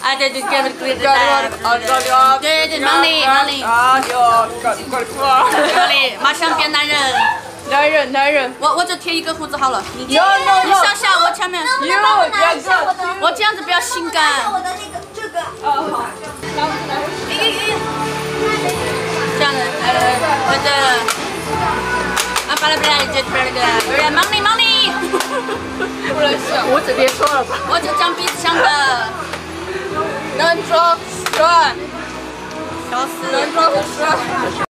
啊对对对对对对啊对啊对对忙里忙里啊哟，快快快！忙里，马上变男人。男人男人，我我就贴一个胡子好了，你你 No, no, no 笑笑我前面，哟，两个，我这样子比较性感。我的那个这个。哦好，来来来，我的。啊，巴拉巴拉，这边那个，不是，忙里忙里。不能笑，我这边说了吧，我就讲鼻子上的，男装帅，笑死。男装帅。